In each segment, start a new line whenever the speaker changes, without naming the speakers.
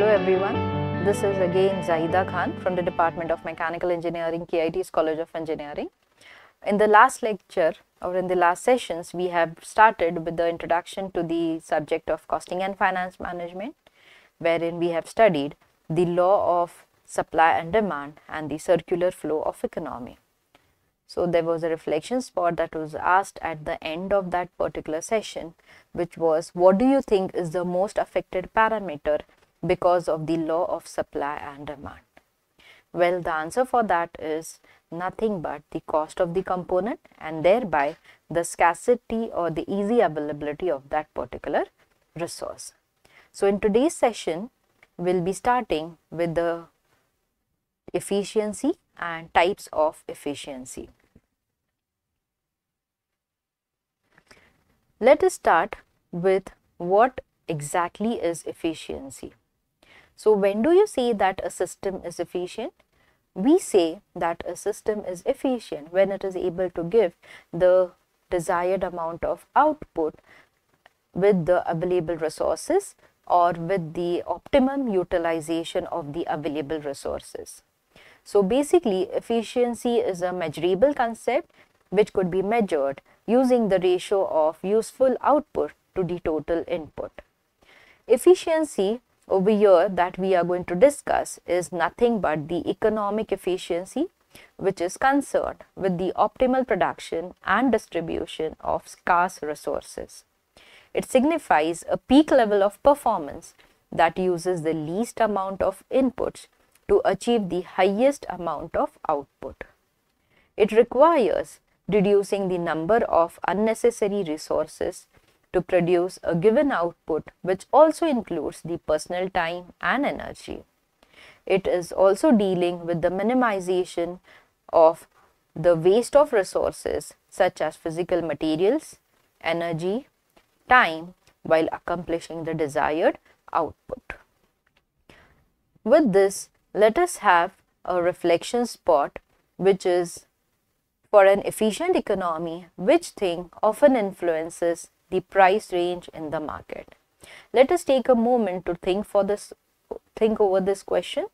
Hello everyone, this is again Zahida Khan from the Department of Mechanical Engineering, KIT's College of Engineering. In the last lecture or in the last sessions, we have started with the introduction to the subject of costing and finance management, wherein we have studied the law of supply and demand and the circular flow of economy. So there was a reflection spot that was asked at the end of that particular session, which was what do you think is the most affected parameter because of the law of supply and demand? Well, the answer for that is nothing but the cost of the component and thereby the scarcity or the easy availability of that particular resource. So in today's session, we'll be starting with the efficiency and types of efficiency. Let us start with what exactly is efficiency. So, when do you say that a system is efficient? We say that a system is efficient when it is able to give the desired amount of output with the available resources or with the optimum utilization of the available resources. So, basically efficiency is a measurable concept which could be measured using the ratio of useful output to the total input. Efficiency over here that we are going to discuss is nothing but the economic efficiency which is concerned with the optimal production and distribution of scarce resources. It signifies a peak level of performance that uses the least amount of inputs to achieve the highest amount of output. It requires reducing the number of unnecessary resources to produce a given output which also includes the personal time and energy. It is also dealing with the minimization of the waste of resources such as physical materials, energy, time while accomplishing the desired output. With this, let us have a reflection spot which is for an efficient economy, which thing often influences the price range in the market? Let us take a moment to think for this think over this question.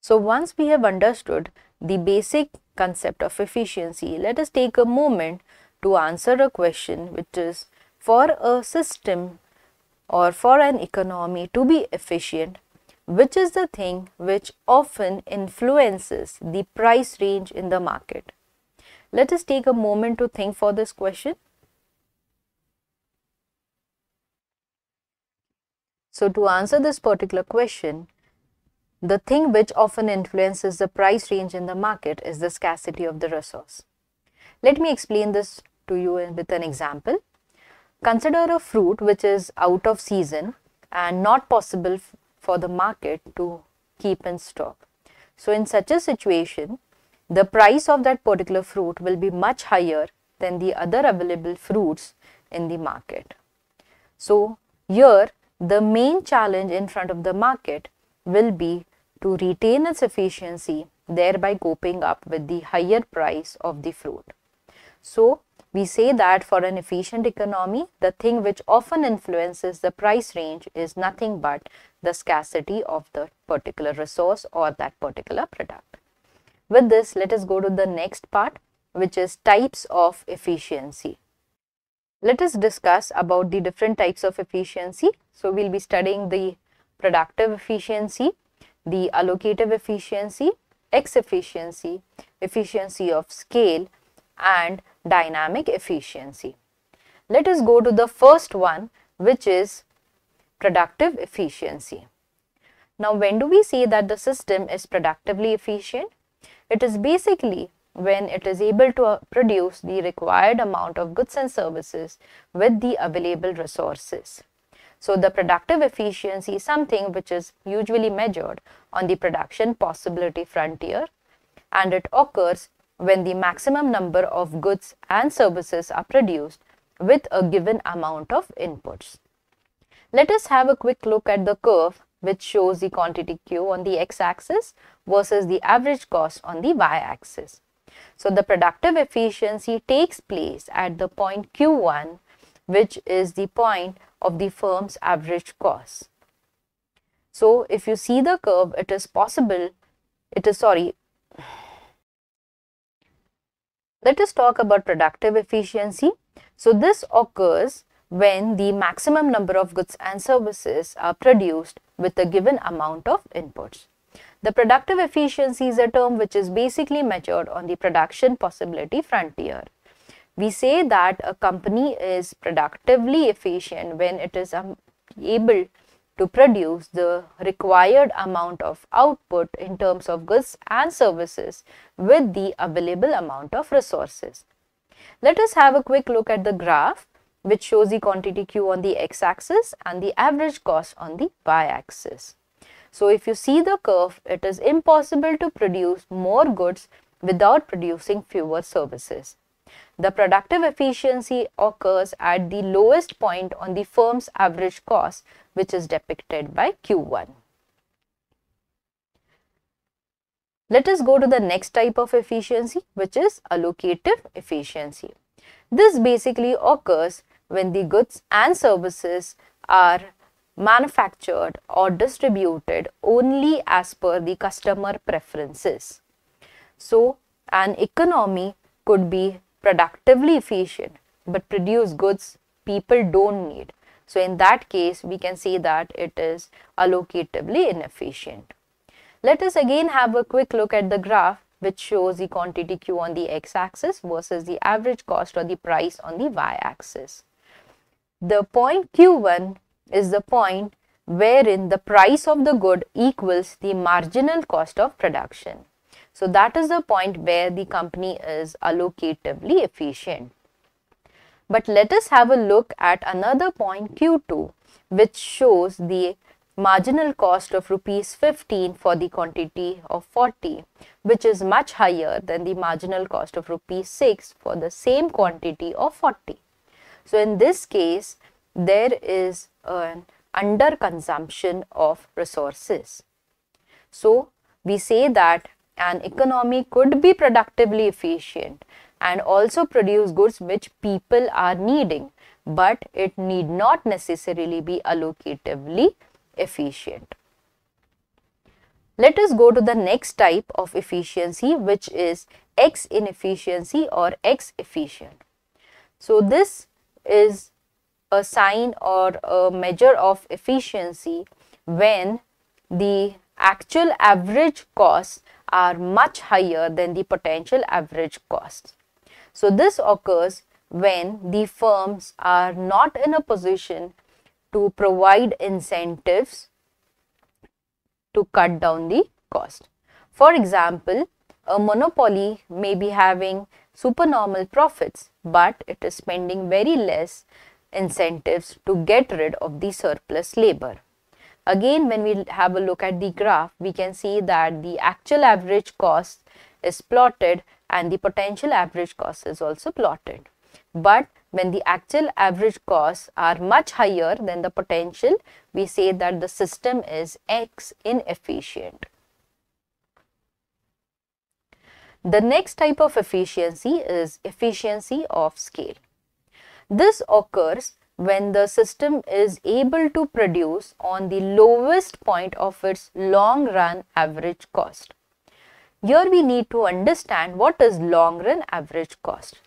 So once we have understood the basic concept of efficiency, let us take a moment to answer a question which is for a system or for an economy to be efficient, which is the thing which often influences the price range in the market? Let us take a moment to think for this question. So, to answer this particular question, the thing which often influences the price range in the market is the scarcity of the resource. Let me explain this to you with an example. Consider a fruit which is out of season and not possible for the market to keep in stock. So, in such a situation, the price of that particular fruit will be much higher than the other available fruits in the market. So, here the main challenge in front of the market will be to retain its efficiency, thereby coping up with the higher price of the fruit. So, we say that for an efficient economy, the thing which often influences the price range is nothing but the scarcity of the particular resource or that particular product. With this, let us go to the next part, which is types of efficiency. Let us discuss about the different types of efficiency. So, we will be studying the productive efficiency, the allocative efficiency, X efficiency, efficiency of scale and dynamic efficiency. Let us go to the first one which is productive efficiency. Now when do we say that the system is productively efficient? It is basically when it is able to uh, produce the required amount of goods and services with the available resources. So the productive efficiency is something which is usually measured on the production possibility frontier and it occurs when the maximum number of goods and services are produced with a given amount of inputs. Let us have a quick look at the curve which shows the quantity Q on the x-axis versus the average cost on the y-axis. So, the productive efficiency takes place at the point Q1 which is the point of the firm's average cost. So if you see the curve, it is possible, it is sorry. Let us talk about productive efficiency. So this occurs when the maximum number of goods and services are produced with a given amount of inputs. The productive efficiency is a term which is basically measured on the production possibility frontier. We say that a company is productively efficient when it is um, able to produce the required amount of output in terms of goods and services with the available amount of resources. Let us have a quick look at the graph which shows the quantity Q on the x-axis and the average cost on the y-axis. So if you see the curve, it is impossible to produce more goods without producing fewer services. The productive efficiency occurs at the lowest point on the firm's average cost, which is depicted by Q1. Let us go to the next type of efficiency, which is allocative efficiency. This basically occurs when the goods and services are manufactured or distributed only as per the customer preferences. So, an economy could be productively efficient but produce goods people don't need. So, in that case, we can say that it is allocatively inefficient. Let us again have a quick look at the graph which shows the quantity Q on the x-axis versus the average cost or the price on the y-axis. The point Q1 is the point wherein the price of the good equals the marginal cost of production. So that is the point where the company is allocatively efficient. But let us have a look at another point Q2 which shows the marginal cost of rupees 15 for the quantity of 40 which is much higher than the marginal cost of rupees 6 for the same quantity of 40. So in this case there is an under consumption of resources. So, we say that an economy could be productively efficient and also produce goods which people are needing, but it need not necessarily be allocatively efficient. Let us go to the next type of efficiency which is X inefficiency or X efficient. So, this is a sign or a measure of efficiency when the actual average costs are much higher than the potential average costs. So this occurs when the firms are not in a position to provide incentives to cut down the cost. For example, a monopoly may be having supernormal profits but it is spending very less incentives to get rid of the surplus labor. Again, when we have a look at the graph, we can see that the actual average cost is plotted and the potential average cost is also plotted. But when the actual average costs are much higher than the potential, we say that the system is X inefficient. The next type of efficiency is efficiency of scale. This occurs when the system is able to produce on the lowest point of its long run average cost. Here we need to understand what is long run average cost.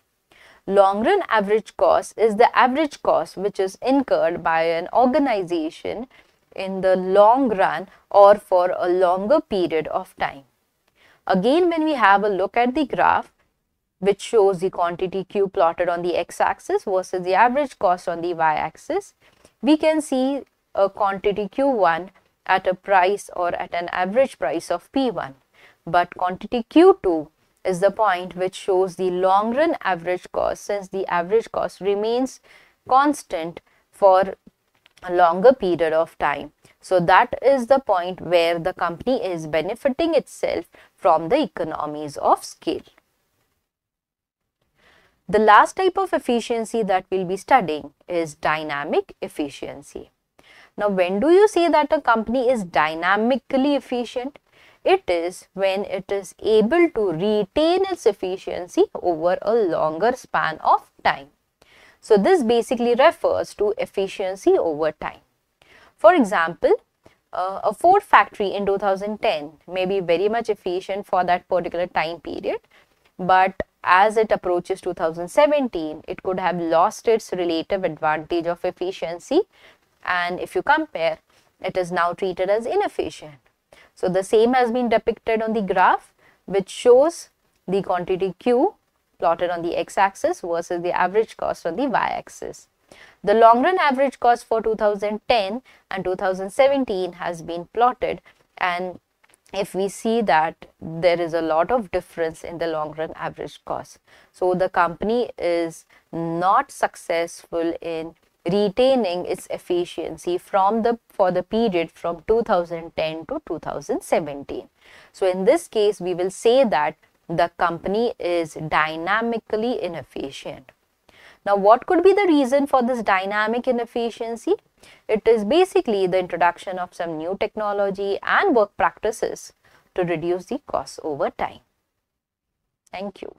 Long run average cost is the average cost which is incurred by an organization in the long run or for a longer period of time. Again when we have a look at the graph, which shows the quantity Q plotted on the x-axis versus the average cost on the y-axis, we can see a quantity Q1 at a price or at an average price of P1. But quantity Q2 is the point which shows the long run average cost since the average cost remains constant for a longer period of time. So that is the point where the company is benefiting itself from the economies of scale. The last type of efficiency that we'll be studying is dynamic efficiency. Now, when do you say that a company is dynamically efficient? It is when it is able to retain its efficiency over a longer span of time. So, this basically refers to efficiency over time. For example, uh, a Ford factory in 2010 may be very much efficient for that particular time period, but as it approaches 2017, it could have lost its relative advantage of efficiency and if you compare, it is now treated as inefficient. So, the same has been depicted on the graph which shows the quantity Q plotted on the x-axis versus the average cost on the y-axis. The long run average cost for 2010 and 2017 has been plotted and if we see that there is a lot of difference in the long run average cost. So the company is not successful in retaining its efficiency from the for the period from 2010 to 2017. So in this case we will say that the company is dynamically inefficient. Now what could be the reason for this dynamic inefficiency? It is basically the introduction of some new technology and work practices to reduce the costs over time. Thank you.